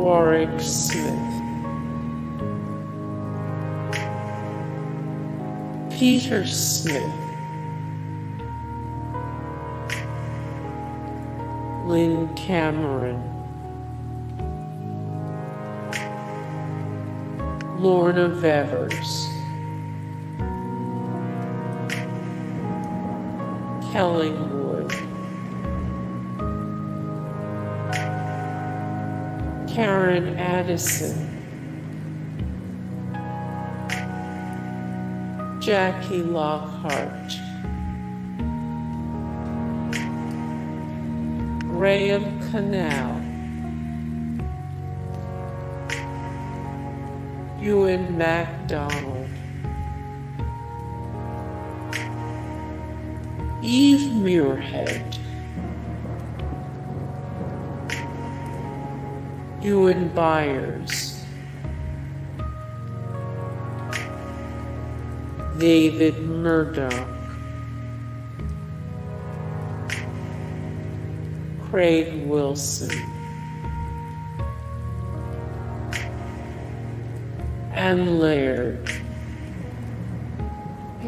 Warwick Smith. Peter Smith. Lynn Cameron. Lorna Vevers. Kellingwood. Karen Addison. Jackie Lockhart. Graeme Connal. Ewan MacDonald. Eve Muirhead. Euan Byers. David Murdoch. Craig Wilson. Anne Laird.